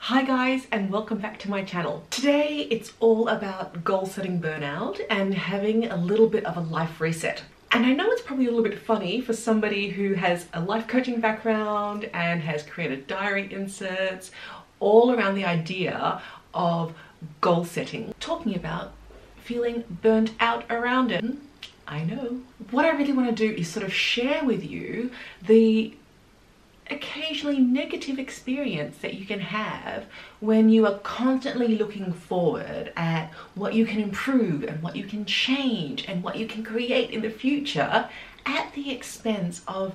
Hi guys and welcome back to my channel. Today it's all about goal setting burnout and having a little bit of a life reset. And I know it's probably a little bit funny for somebody who has a life coaching background and has created diary inserts all around the idea of goal setting, talking about feeling burnt out around it. I know. What I really want to do is sort of share with you the occasionally negative experience that you can have when you are constantly looking forward at what you can improve and what you can change and what you can create in the future at the expense of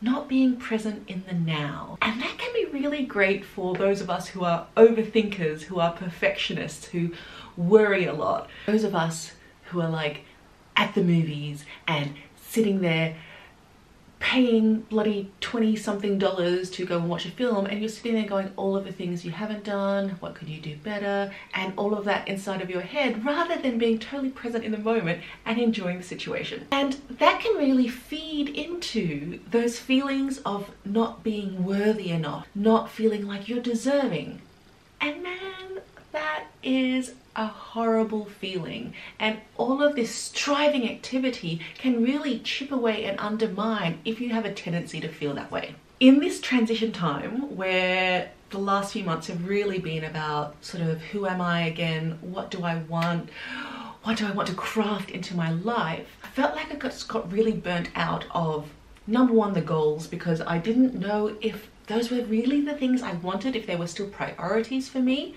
not being present in the now. And that can be really great for those of us who are overthinkers, who are perfectionists, who worry a lot. Those of us who are like at the movies and sitting there paying bloody 20 something dollars to go and watch a film and you're sitting there going all of the things you haven't done, what could you do better, and all of that inside of your head rather than being totally present in the moment and enjoying the situation. And that can really feed into those feelings of not being worthy enough, not feeling like you're deserving. And man, that is a horrible feeling and all of this striving activity can really chip away and undermine if you have a tendency to feel that way. In this transition time where the last few months have really been about sort of who am I again, what do I want, what do I want to craft into my life, I felt like I got, got really burnt out of number one the goals because I didn't know if those were really the things I wanted, if they were still priorities for me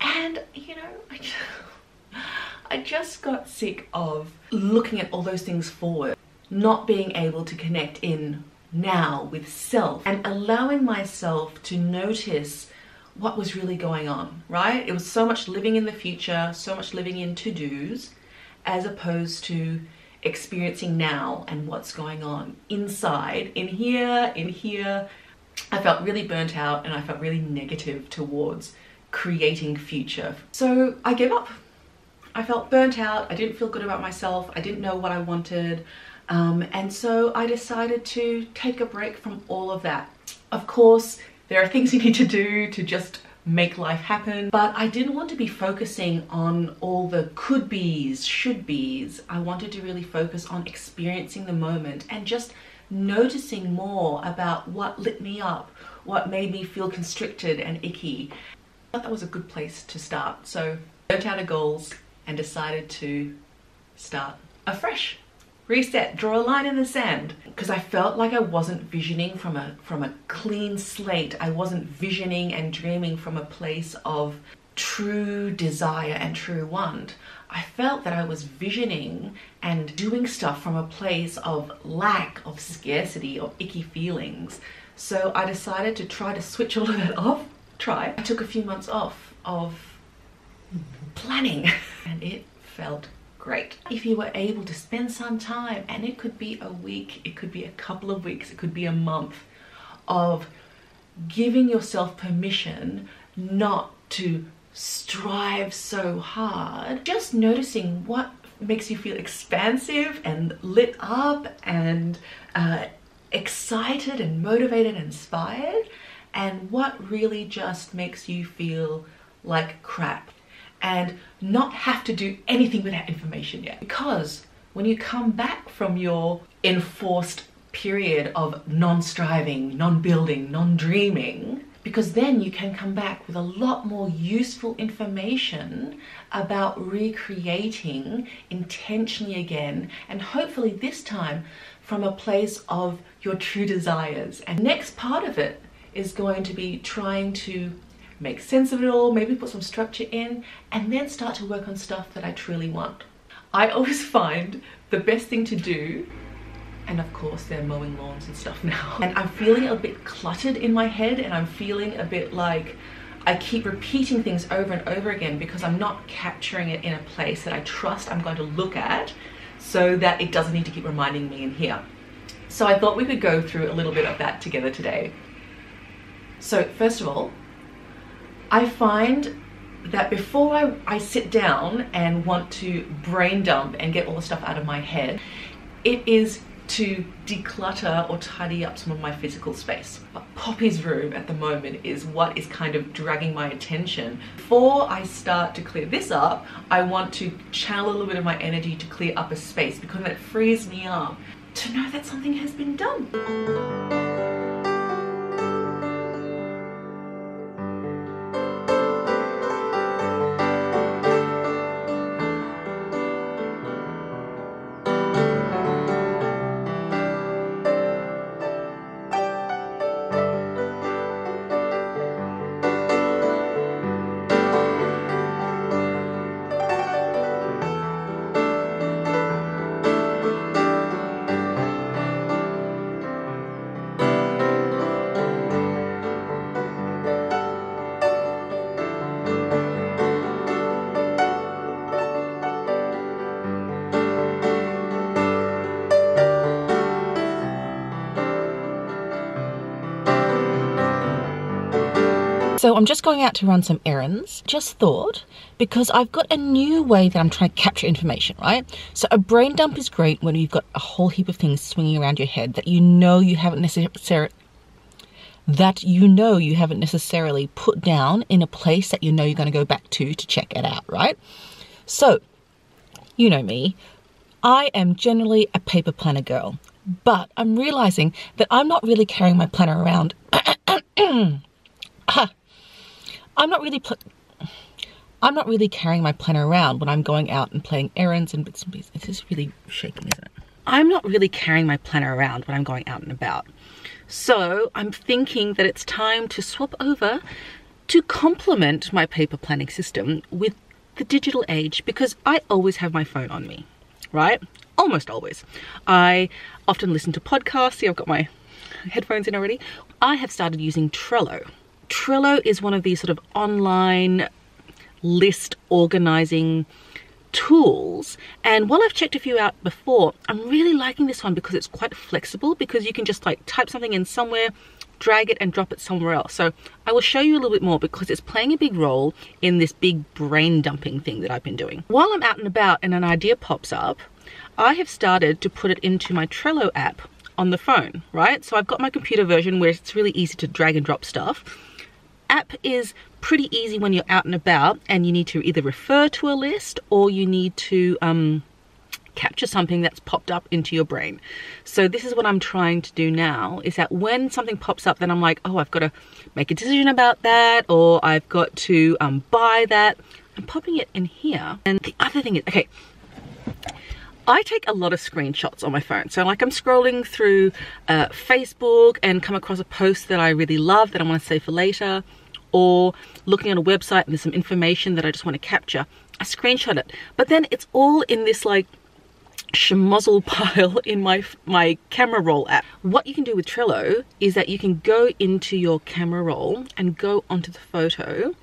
and, you know, I just, I just got sick of looking at all those things forward, not being able to connect in now with self and allowing myself to notice what was really going on, right? It was so much living in the future, so much living in to-dos, as opposed to experiencing now and what's going on inside, in here, in here. I felt really burnt out and I felt really negative towards creating future. So I gave up. I felt burnt out, I didn't feel good about myself, I didn't know what I wanted, um, and so I decided to take a break from all of that. Of course, there are things you need to do to just make life happen, but I didn't want to be focusing on all the could be's, should be's. I wanted to really focus on experiencing the moment and just noticing more about what lit me up, what made me feel constricted and icky, thought that was a good place to start. So burnt out of goals and decided to start afresh. Reset, draw a line in the sand. Because I felt like I wasn't visioning from a from a clean slate. I wasn't visioning and dreaming from a place of true desire and true want. I felt that I was visioning and doing stuff from a place of lack, of scarcity, of icky feelings. So I decided to try to switch all of that off try. I took a few months off of planning and it felt great. If you were able to spend some time, and it could be a week, it could be a couple of weeks, it could be a month of giving yourself permission not to strive so hard, just noticing what makes you feel expansive and lit up and uh, excited and motivated and inspired and what really just makes you feel like crap and not have to do anything with that information yet. Because when you come back from your enforced period of non-striving, non-building, non-dreaming, because then you can come back with a lot more useful information about recreating intentionally again and hopefully this time from a place of your true desires. And next part of it is going to be trying to make sense of it all, maybe put some structure in, and then start to work on stuff that I truly want. I always find the best thing to do, and of course they're mowing lawns and stuff now, and I'm feeling a bit cluttered in my head and I'm feeling a bit like I keep repeating things over and over again because I'm not capturing it in a place that I trust I'm going to look at so that it doesn't need to keep reminding me in here. So I thought we could go through a little bit of that together today. So first of all, I find that before I, I sit down and want to brain dump and get all the stuff out of my head, it is to declutter or tidy up some of my physical space. But Poppy's room at the moment is what is kind of dragging my attention. Before I start to clear this up, I want to channel a little bit of my energy to clear up a space because that frees me up to know that something has been done. So I'm just going out to run some errands. Just thought, because I've got a new way that I'm trying to capture information, right? So a brain dump is great when you've got a whole heap of things swinging around your head that you know you haven't necessarily that you know you haven't necessarily put down in a place that you know you're going to go back to to check it out, right? So, you know me, I am generally a paper planner girl, but I'm realizing that I'm not really carrying my planner around. Ah, I'm not really I'm not really carrying my planner around when I'm going out and playing errands and bits and pieces. This is really shaking, isn't it? I'm not really carrying my planner around when I'm going out and about. So I'm thinking that it's time to swap over to complement my paper planning system with the digital age because I always have my phone on me, right? Almost always. I often listen to podcasts. See, I've got my headphones in already. I have started using Trello Trello is one of these sort of online list organizing tools. And while I've checked a few out before I'm really liking this one because it's quite flexible because you can just like type something in somewhere drag it and drop it somewhere else. So I will show you a little bit more because it's playing a big role in this big brain dumping thing that I've been doing. While I'm out and about and an idea pops up I have started to put it into my Trello app on the phone right? So I've got my computer version where it's really easy to drag and drop stuff app is pretty easy when you're out and about and you need to either refer to a list or you need to um, capture something that's popped up into your brain. So this is what I'm trying to do now is that when something pops up then I'm like, oh, I've got to make a decision about that or I've got to um, buy that. I'm popping it in here. And the other thing is, okay, I take a lot of screenshots on my phone. So like I'm scrolling through uh, Facebook and come across a post that I really love that I want to save for later or looking at a website and there's some information that I just want to capture. I screenshot it. But then it's all in this like schmozzle pile in my my camera roll app. What you can do with Trello is that you can go into your camera roll and go onto the photo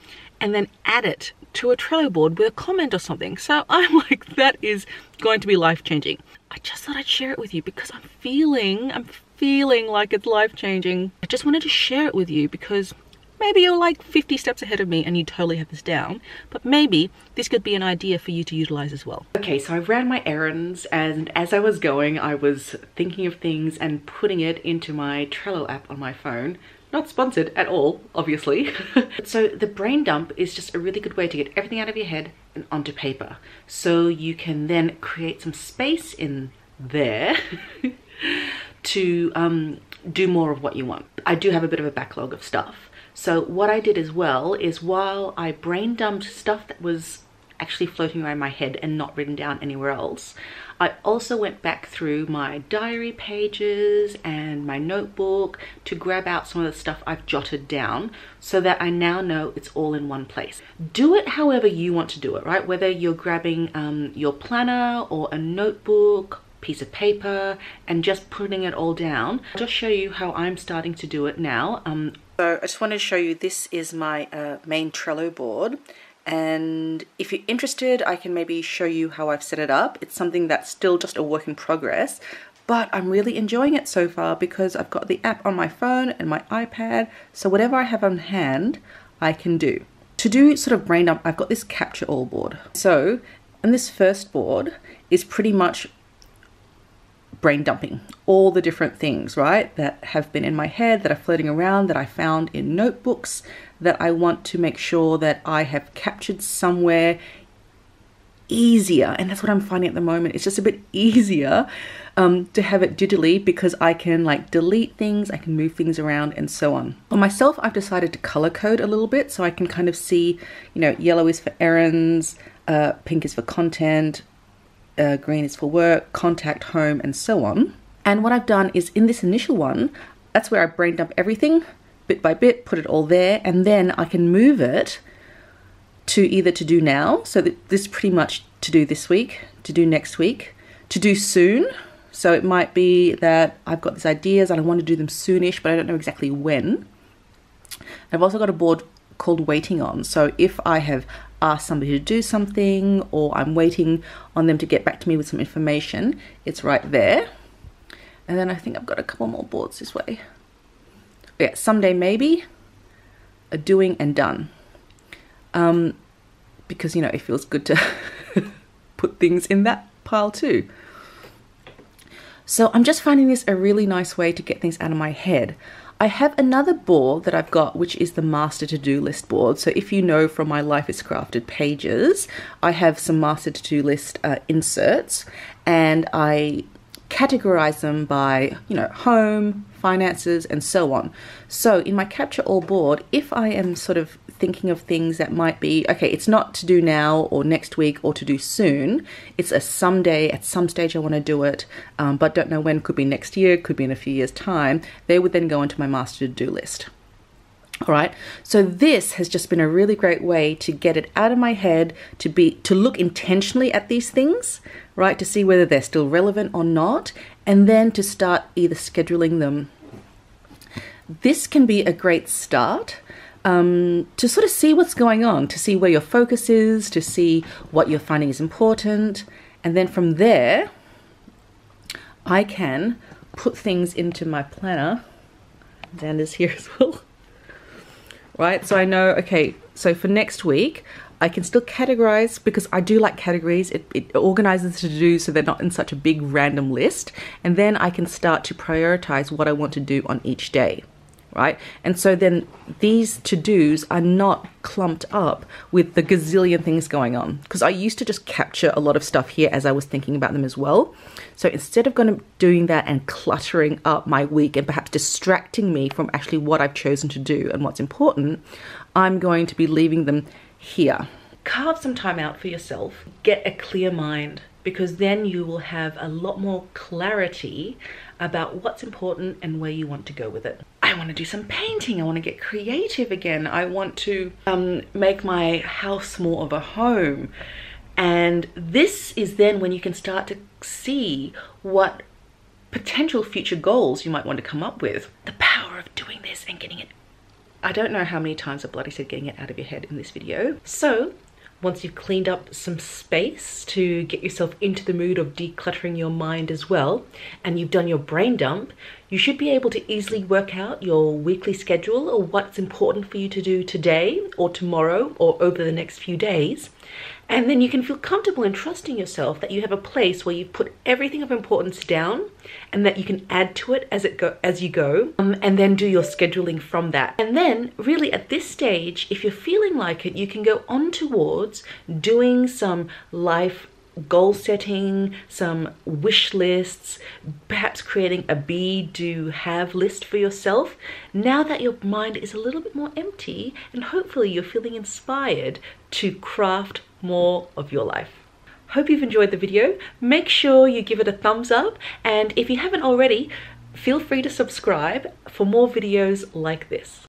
and then add it to a Trello board with a comment or something. So I'm like, that is going to be life changing. I just thought I'd share it with you because I'm feeling, I'm feeling like it's life changing. I just wanted to share it with you because maybe you're like 50 steps ahead of me and you totally have this down, but maybe this could be an idea for you to utilize as well. Okay, so I ran my errands and as I was going, I was thinking of things and putting it into my Trello app on my phone not sponsored at all, obviously. so the brain dump is just a really good way to get everything out of your head and onto paper. So you can then create some space in there to um, do more of what you want. I do have a bit of a backlog of stuff. So what I did as well is while I brain dumped stuff that was actually floating around my head and not written down anywhere else, I also went back through my diary pages and my notebook to grab out some of the stuff I've jotted down so that I now know it's all in one place. Do it however you want to do it, right? Whether you're grabbing um, your planner or a notebook piece of paper and just putting it all down. I'll just show you how I'm starting to do it now. Um, so I just wanted to show you this is my uh, main Trello board and if you're interested I can maybe show you how I've set it up. It's something that's still just a work in progress but I'm really enjoying it so far because I've got the app on my phone and my iPad so whatever I have on hand I can do. To do sort of brain dump I've got this capture all board. So and this first board is pretty much brain dumping all the different things, right, that have been in my head, that are floating around, that I found in notebooks, that I want to make sure that I have captured somewhere easier. And that's what I'm finding at the moment. It's just a bit easier um, to have it digitally because I can like delete things, I can move things around, and so on. For myself, I've decided to color code a little bit so I can kind of see, you know, yellow is for errands, uh, pink is for content, uh, green is for work, contact, home, and so on. And what I've done is in this initial one, that's where I brain dump everything bit by bit, put it all there, and then I can move it to either to do now, so that this is pretty much to do this week, to do next week, to do soon. So it might be that I've got these ideas and I want to do them soonish, but I don't know exactly when. I've also got a board called waiting on. So if I have asked somebody to do something or I'm waiting on them to get back to me with some information, it's right there. And then I think I've got a couple more boards this way. Yeah, someday maybe, a doing and done. Um, because, you know, it feels good to put things in that pile too. So I'm just finding this a really nice way to get things out of my head. I have another board that I've got, which is the master to-do list board. So if you know from my Life is Crafted pages, I have some master to-do list uh, inserts and I categorize them by, you know, home, finances, and so on. So in my capture all board, if I am sort of thinking of things that might be, okay, it's not to do now or next week or to do soon, it's a someday, at some stage I want to do it, um, but don't know when, could be next year, could be in a few years' time, they would then go into my master to do list. All right. So this has just been a really great way to get it out of my head to be to look intentionally at these things, right? To see whether they're still relevant or not, and then to start either scheduling them. This can be a great start um, to sort of see what's going on, to see where your focus is, to see what you're finding is important, and then from there, I can put things into my planner. Zander's here as well right? So I know, okay, so for next week, I can still categorize because I do like categories. It, it organizes to do so they're not in such a big random list. And then I can start to prioritize what I want to do on each day right? And so then these to dos are not clumped up with the gazillion things going on. Because I used to just capture a lot of stuff here as I was thinking about them as well. So instead of going to doing that and cluttering up my week and perhaps distracting me from actually what I've chosen to do and what's important, I'm going to be leaving them here. Carve some time out for yourself. Get a clear mind because then you will have a lot more clarity about what's important and where you want to go with it. I want to do some painting. I want to get creative again. I want to um, make my house more of a home. And this is then when you can start to see what potential future goals you might want to come up with. The power of doing this and getting it. I don't know how many times I've bloody said getting it out of your head in this video. So once you've cleaned up some space to get yourself into the mood of decluttering your mind as well, and you've done your brain dump, you should be able to easily work out your weekly schedule or what's important for you to do today or tomorrow or over the next few days. And then you can feel comfortable in trusting yourself that you have a place where you've put everything of importance down and that you can add to it as it go as you go um, and then do your scheduling from that. And then really at this stage, if you're feeling like it, you can go on towards doing some life goal setting, some wish lists, perhaps creating a be, do, have list for yourself. Now that your mind is a little bit more empty and hopefully you're feeling inspired to craft more of your life. Hope you've enjoyed the video. Make sure you give it a thumbs up and if you haven't already, feel free to subscribe for more videos like this.